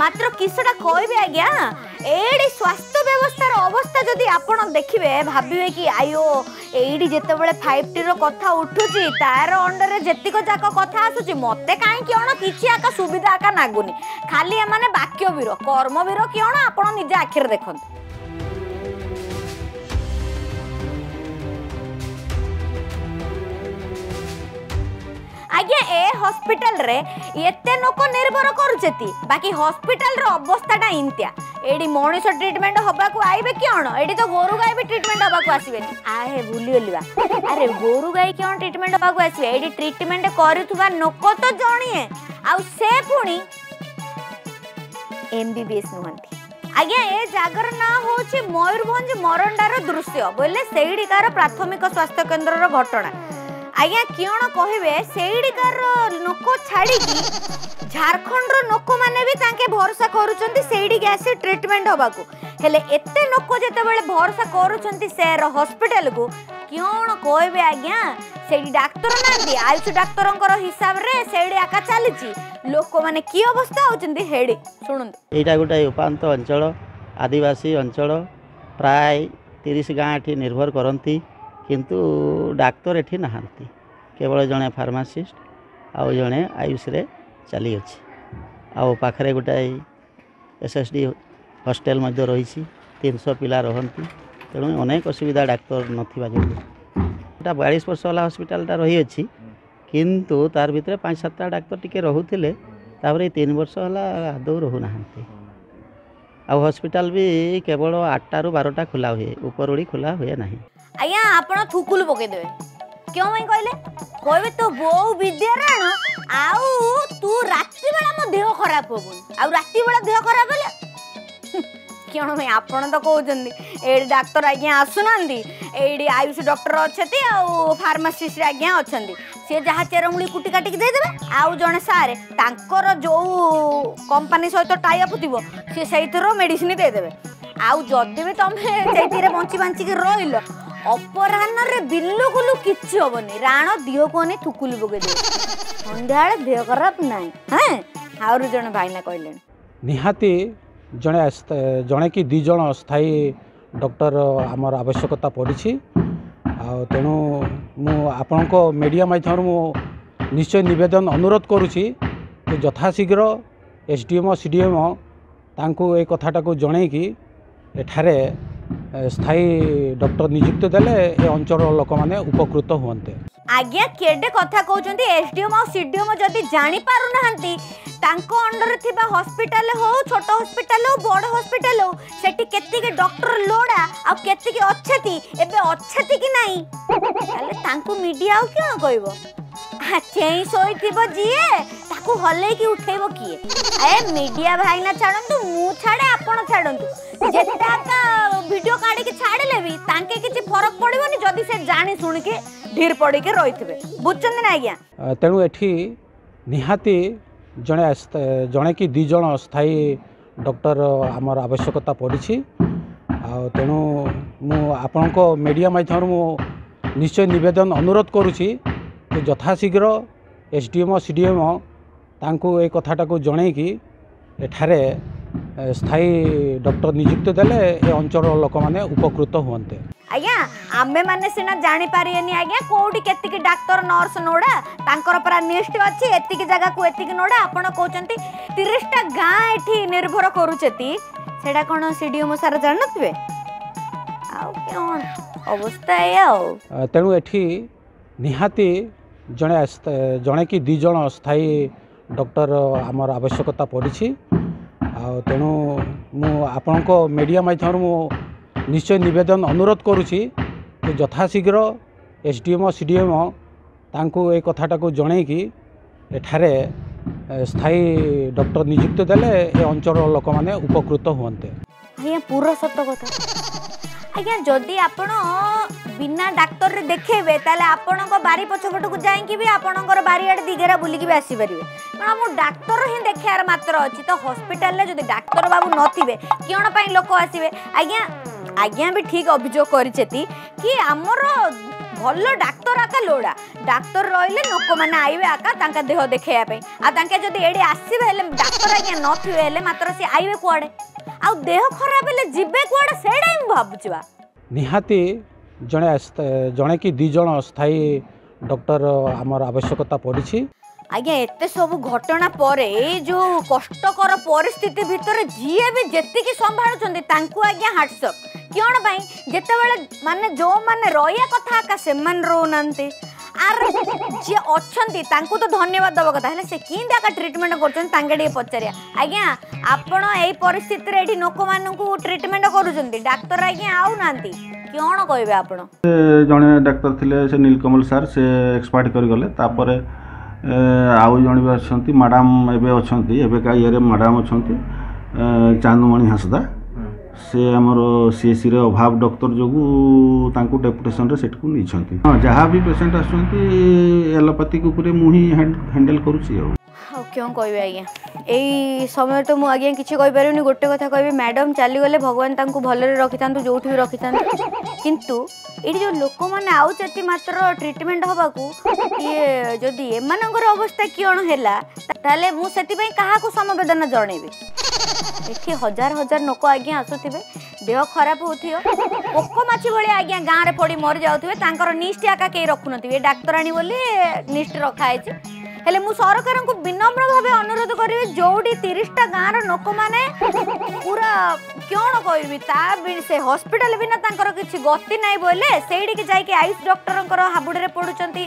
ମାତ୍ର କିଛିଟା କହିବି ଆଜ୍ଞା ଏଇଠି ସ୍ୱାସ୍ଥ୍ୟ ବ୍ୟବସ୍ଥାର ଅବସ୍ଥା ଯଦି ଆପଣ ଦେଖିବେ ଭାବିବେ କି ଆୟୋ ଏଇଠି ଯେତେବେଳେ ଫାଇଭ୍ ଟିର କଥା ଉଠୁଛି ତାର ଅଣ୍ଡରରେ ଯେତିକ ଯାକ କଥା ଆସୁଛି ମୋତେ କାହିଁକି କ'ଣ କିଛି ଆକା ସୁବିଧା ଆକା ନାଗୁନି ଖାଲି ଏମାନେ ବାକ୍ୟ ବୀର କର୍ମବୀର କିଅଣ ଆପଣ ନିଜ ଆଖିରେ ଦେଖନ୍ତୁ আজ্ঞা এ হসপিটালরে এতে লোক নির্ভর করছেতি বাকি হসপিটালর অবস্থাটা ইন্তিয়া এটি মানুষ ট্রিটমেন্ট হবাকু আইবে কেন এটি তো গরু গাই বি ট্রিটমেন্ট হবাকু আসবেনি আহে ভুলি গলিবা আরে গরু গাই কেন ট্রিটমেন্ট হবাকু আসবে এটি ট্রিটমেন্ট করুথবা লোক তো জনিয়ে আউ সে পুনি এমবিবিএস নুহন্তি ଆଜ୍ଞା ଏ ଜାଗାର ନାଁ ହେଉଛି ମୟୂରଭଞ୍ଜ ମରଣ୍ଡାର ଦୃଶ୍ୟ ବୋଇଲେ ସେଇଠିକାର ପ୍ରାଥମିକ ସ୍ୱାସ୍ଥ୍ୟ କେନ୍ଦ୍ରର ଘଟଣା ଆଜ୍ଞା କିଅଣ କହିବେ ସେଇଠିକାର ଲୋକ ଛାଡ଼ିକି ଝାଡ଼ଖଣ୍ଡର ଲୋକମାନେ ବି ତାଙ୍କେ ଭରସା କରୁଛନ୍ତି ସେଇଠିକି ଆସି ଟ୍ରିଟମେଣ୍ଟ ହେବାକୁ ହେଲେ ଏତେ ଲୋକ ଯେତେବେଳେ ଭରସା କରୁଛନ୍ତି ସେର ହସ୍ପିଟାଲକୁ କିଅଣ କହିବେ ଆଜ୍ଞା ସେଇଠି ଡାକ୍ତର ନାହାନ୍ତି ଆୟୁଷ ଡାକ୍ତରଙ୍କର ହିସାବରେ ସେଇଠି ଆକା ଚାଲିଛି ଲୋକମାନେ କି ଅବସ୍ଥା ହେଉଛନ୍ତି ହେଡ଼ି ଶୁଣନ୍ତୁ ଏଇଟା ଗୋଟେ ଉପାନ୍ତ ଅଞ୍ଚଳ ଆଦିବାସୀ ଅଞ୍ଚଳ ପ୍ରାୟ ତିରିଶ ଗାଁ ଏଠି ନିର୍ଭର କରନ୍ତି କିନ୍ତୁ ଡାକ୍ତର ଏଠି ନାହାନ୍ତି କେବଳ ଜଣେ ଫାର୍ମାସିଷ୍ଟ ଆଉ ଜଣେ ଆୟୁଷରେ ଚାଲିଅଛି ଆଉ ପାଖରେ ଗୋଟାଏ ଏସ୍ ଏସ୍ ଡି ହଷ୍ଟେଲ ମଧ୍ୟ ରହିଛି ତିନିଶହ ପିଲା ରହନ୍ତି ତେଣୁ ଅନେକ ଅସୁବିଧା ଡାକ୍ତର ନଥିବା ଯୋଗୁଁ ଏଇଟା ବୟାଳିଶ ବର୍ଷ ହେଲା ହସ୍ପିଟାଲଟା ରହିଅଛି କିନ୍ତୁ ତାର ଭିତରେ ପାଞ୍ଚ ସାତଟା ଡାକ୍ତର ଟିକେ ରହୁଥିଲେ ତାପରେ ଏଇ ତିନି ବର୍ଷ ହେଲା ଆଦৌ ରହୁନାହାନ୍ତି ଆଉ ହସ୍ପିଟାଲ ବି କେବଳ ଆଠଟାରୁ ବାରଟା ଖୋଲା ହୁଏ ଉପରଓଳି ଖୋଲା ହୁଏ ନାହିଁ ଆଜ୍ଞା ଆପଣ ଥୁକୁଲୁ ପକେଇଦେବେ କେଉଁ ପାଇଁ କହିଲେ କହିବେ ତୋ ବୋଉ ବିଦ୍ୟାରାଣ ଆଉ ତୁ ରାତିବେଳା ମୋ ଦେହ ଖରାପ ହବୁ ଆଉ ରାତି ବେଳା ଦେହ ଖରାପ ହେଲେ କ'ଣ ପାଇଁ ଆପଣ ତ କହୁଛନ୍ତି ଏଇଠି ଡାକ୍ତର ଆଜ୍ଞା ଆସୁନାହାନ୍ତି ଏଇଠି ଆୟୁଷ ଡକ୍ଟର ଅଛନ୍ତି ଆଉ ଫାର୍ମାସିଷ୍ଟ ଆଜ୍ଞା ଅଛନ୍ତି সে যা চেরমুড়ি কুটি কাটিকি দেইদেবে আউ জনে সার তাঁর যে কোম্পানি সহ টাই আপ থাকবে সে সেইথর মেডিসিন দেইদেবে আউ যদি বি তুমি সেইথিরে বঞ্চি বাঞ্চিকি রইল অপরাহ্নরে বিলকুল কিছু হবনি রাণ দিহকু আনি থুকুলি পকাইদেবে সন্ধ্যাবেলে দেহ খারাপ নাই হ্যাঁ আহরি জন ভাইনা কহিলে নিহাতি জনে জনে কি দুই জন স্থায়ী ডক্টর আমার আবশ্যকতা পড়ছে ତେଣୁ ମୁଁ ଆପଣଙ୍କ ମିଡ଼ିଆ ମାଧ୍ୟମରୁ ମୁଁ ନିଶ୍ଚୟ ନିବେଦନ ଅନୁରୋଧ କରୁଛି ଯେ ଯଥାଶୀଘ୍ର S D M O C D M O ତାଙ୍କୁ ଏ କଥାଟାକୁ ଜଣେଇକି ଏଠାରେ ସ୍ଥାୟୀ ଡକ୍ଟର ନିଯୁକ୍ତ ଦେଲେ ଏ ଅଞ୍ଚଳର ଲୋକମାନେ ଉପକୃତ ହୁଅନ୍ତେ আজ্ঞা কেডে কথা কৌন এসডিএম আিডিএম যদি জাঁপারু না তাঙ্ক অন্ডরে থিবা হসপিটাল হোক ছোট হসপিটাল হোক বড় হসপিটাল হোক সেটি কেতিকি ডক্টর লোড়া আউ কেতিকি অছাতি এবে অছাতি কি নাই তাহলে তাঙ্কু মিডিয়া আউ কেন কইব চেই শোইথিব যিয়ে তাকু হলেইকি উঠেইব কিয়ে এ মিডিয়া ভাই না ছাড়ন্তু মু ছাড়ে আপন ছাড়ন্তু যেটা ভিডিও কাড়িকি ছাড়লে বি তাঙ্কে কিছু ফরক পড়িবনি যদি সে জানি শুনিকি ଢିର ପଡ଼ିକି ରହିଥିବେ ବୁଝୁଛନ୍ତି ନା ଆଜ୍ଞା ତେଣୁ ଏଠି ନିହାତି ଜଣେ ଜଣେ କି ଦୁଇ ଜଣ ସ୍ଥାୟୀ ଡକ୍ଟର ଆମର ଆବଶ୍ୟକତା ପଡ଼ିଛି ଆଉ ତେଣୁ ମୁଁ ଆପଣଙ୍କ ମିଡ଼ିଆ ମାଧ୍ୟମରେ ମୁଁ ନିଶ୍ଚୟ ନିବେଦନ ଅନୁରୋଧ କରୁଛି ଯେ ଯଥାଶୀଘ୍ର S D M C D M ତାଙ୍କୁ ଏ କଥାଟାକୁ ଜଣେଇକି ଏଠାରେ ସ୍ଥାୟୀ ଡକ୍ଟର ନିଯୁକ୍ତି ଦେଲେ ଏ ଅଞ୍ଚଳର ଲୋକମାନେ ଉପକୃତ ହୁଅନ୍ତେ ଆଜ୍ଞା ଆମେମାନେ ସିନା ଜାଣିପାରିବେନି ଆଜ୍ଞା କୋଉଠି କେତିକି ଡାକ୍ତର ନର୍ସ ନୋଡ଼ା ତାଙ୍କର ପରା ଲିଷ୍ଟ ଅଛି ଏତିକି ଜାଗାକୁ ଏତିକି ନୋଡ଼ା ଆପଣ କହୁଛନ୍ତି ତିରିଶଟା ଗାଁ ଏଠି ନିର୍ଭର କରୁଛନ୍ତି ସେଇଟା କ'ଣ ସି ଡି ଏମ୍ ସାର୍ ଜାଣିନଥିବେ ଆଉ କ'ଣ ଅବସ୍ଥା ଏଇଆ ଆଉ ତେଣୁ ଏଠି ନିହାତି ଜଣେ ଜଣେ କି ଦୁଇ ଜଣ ସ୍ଥାୟୀ ଡକ୍ଟର ଆମର ଆବଶ୍ୟକତା ପଡ଼ିଛି ଆଉ ତେଣୁ ମୁଁ ଆପଣଙ୍କ ମିଡ଼ିଆ ମାଧ୍ୟମରେ ମୁଁ ନିଶ୍ଚୟ ନିବେଦନ ଅନୁରୋଧ କରୁଛି ଯେ ଯଥାଶୀଘ୍ର S D M C D M ତାଙ୍କୁ ଏ କଥାଟାକୁ ଜଣେଇକି ଏଠାରେ ସ୍ଥାୟୀ ଡକ୍ଟର ନିଯୁକ୍ତ ଦେଲେ ଏ ଅଞ୍ଚଳର ଲୋକମାନେ ଉପକୃତ ହୁଅନ୍ତେ ଆଜ୍ଞା ପୁରା ସତ କଥା ଆଜ୍ଞା ଯଦି ଆପଣ ବିନା ଡାକ୍ତରରେ ଦେଖେଇବେ ତାହେଲେ ଆପଣଙ୍କ ବାରି ପଛପଟକୁ ଯାଇକି ବି ଆପଣଙ୍କର ବାରିଆଡ଼େ ଦିଘେରା ବୁଲିକି ବି ଆସିପାରିବେ କାରଣ ଆମ ଡାକ୍ତର ହିଁ ଦେଖେଇବାର ମାତ୍ର ଅଛି ତ ହସ୍ପିଟାଲରେ ଯଦି ଡାକ୍ତର ବାବୁ ନଥିବେ କିଅଣ ପାଇଁ ଲୋକ ଆସିବେ ଆଜ୍ଞା ଆଜ୍ଞା ବି ଠିକ୍ ଅଭିଯୋଗ କରିଛନ୍ତି କି ଆମର ଭଲ ଡାକ୍ତର ଆକା ଲୋଡ଼ା ଡାକ୍ତର ରହିଲେ ଲୋକମାନେ ଆଇବେ ଆକା ତାଙ୍କ ଦେହ ଦେଖେଇବା ପାଇଁ ଆଉ ତାଙ୍କେ ଯଦି ଏଠି ଆସିବେ ହେଲେ ଡାକ୍ତର ଆଜ୍ଞା ନଥିବେ ହେଲେ ମାତ୍ର ସେ ଆଇବେ କୁଆଡ଼େ ଆଉ ଦେହ ଖରାପ ହେଲେ ଯିବେ କୁଆଡ଼େ ସେଇଟା ହିଁ ଭାବୁଛି ବା ନିହାତି ଜଣେ ଜଣେ କି ଦୁଇ ଜଣ ସ୍ଥାୟୀ ଡକ୍ଟର ଆମର ଆବଶ୍ୟକତା ପଡ଼ିଛି ଆଜ୍ଞା ଏତେ ସବୁ ଘଟଣା ପରେ ଏଇ ଯେଉଁ କଷ୍ଟକର ପରିସ୍ଥିତି ଭିତରେ ଯିଏ ବି ଯେତିକି ସମ୍ଭାଳୁଛନ୍ତି ତାଙ୍କୁ ଆଜ୍ଞା ହ୍ୱାଟ୍ସଅପ୍ କ'ଣ ପାଇଁ ଯେତେବେଳେ ମାନେ ଯେଉଁମାନେ ରହିବା କଥା ଆକା ସେମାନେ ରହୁନାହାନ୍ତି ଆର ଯିଏ ଅଛନ୍ତି ତାଙ୍କୁ ତ ଧନ୍ୟବାଦ ଦେବା କଥା ହେଲେ ସେ କେମିତି ଆକା ଟ୍ରିଟମେଣ୍ଟ କରୁଛନ୍ତି ତାଙ୍କେ ଟିକେ ପଚାରିବା ଆଜ୍ଞା ଆପଣ ଏଇ ପରିସ୍ଥିତିରେ ଏଠି ଲୋକମାନଙ୍କୁ ଟ୍ରିଟମେଣ୍ଟ କରୁଛନ୍ତି ଡାକ୍ତର ଆଜ୍ଞା ଆଉନାହାନ୍ତି କ'ଣ କହିବେ ଆପଣ ଜଣେ ଡାକ୍ତର ଥିଲେ ସେ ନୀଲକମଲ ସାର୍ ସେ ଏକ୍ସପାର୍ଟ କରିଗଲେ ତାପରେ ଆଉ ଜଣେ ବି ଅଛନ୍ତି ମ୍ୟାଡ଼ାମ୍ ଏବେ ଅଛନ୍ତି ଏବେକା ଇଏରେ ମ୍ୟାଡ଼ାମ୍ ଅଛନ୍ତି ଚାନ୍ଦମଣି ହାସଦା ସେ ଆମର ସିଏସିରେ ଅଭାବ ଡକ୍ଟର ଯୋଗୁଁ ତାଙ୍କୁ ଡେପୁଟେସନରେ ସେଠିକୁ ନେଇଛନ୍ତି ହଁ ଯାହା ବି ପେସେଣ୍ଟ ଆସୁଛନ୍ତି ଏଲୋପାଥିକ୍ ଉପରେ ମୁଁ ହିଁ ହ୍ୟାଣ୍ଡେଲ୍ କରୁଛି ଆଉ কেউ কহবি আজ্ঞা এই সময় তো মু আজ্ঞা কিছু কইপারুনি গোটে কথা কইবি ম্যাডাম চালিগলে ভগবান তাঁকু ভালরে রকিথান্তু যোউঠি বি রকিথান্তু কিন্তু এটি যে লোকমানে আউচতি মাত্র ট্রিটমেন্ট হবাকু ইয়ে যদি এমানঙ্কর অবস্থা কিয়ণ হেলা তাহলে মু সেতিপাই কাহাকু সমবেদনা জনাইবি এটি হাজার হাজার লোক আজ্ঞা আসুথিবে দেহ খারাপ হোথিও পোক মাছি ভি আজ্ঞা গাঁরে পড়ি মরি যাওথিবে তাঁকর নিষ্টি আকা কেই রখুনথিবে ডাক্তারাণী বলে নিষ্টি রখা হয়েছে ହେଲେ ମୁଁ ସରକାରଙ୍କୁ ବିନମ୍ର ଭାବେ ଅନୁରୋଧ କରିବି ଯେଉଁଠି ତିରିଶଟା ଗାଁର ଲୋକମାନେ ପୁରା କ'ଣ କହିବି ତା ସେ ହସ୍ପିଟାଲ ବିନା ତାଙ୍କର କିଛି ଗତି ନାହିଁ ବୋଇଲେ ସେଇଠିକି ଯାଇକି ଆୟୁଷ ଡକ୍ଟରଙ୍କର ହାବୁଡ଼ରେ ପଡ଼ୁଛନ୍ତି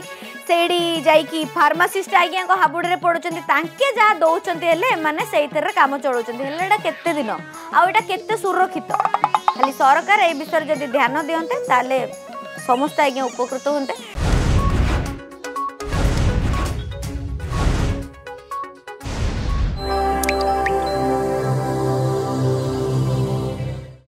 ସେଇଠି ଯାଇକି ଫାର୍ମାସିଷ୍ଟ ଆଜ୍ଞାଙ୍କ ହାବୁଡ଼ରେ ପଡ଼ୁଛନ୍ତି ତାଙ୍କେ ଯାହା ଦେଉଛନ୍ତି ହେଲେ ଏମାନେ ସେଇଥିରେ କାମ ଚଳାଉଛନ୍ତି ହେଲେ ଏଇଟା କେତେ ଦିନ ଆଉ ଏଇଟା କେତେ ସୁରକ୍ଷିତ ଖାଲି ସରକାର ଏ ବିଷୟରେ ଯଦି ଧ୍ୟାନ ଦିଅନ୍ତେ ତାହେଲେ ସମସ୍ତେ ଆଜ୍ଞା ଉପକୃତ ହୁଅନ୍ତେ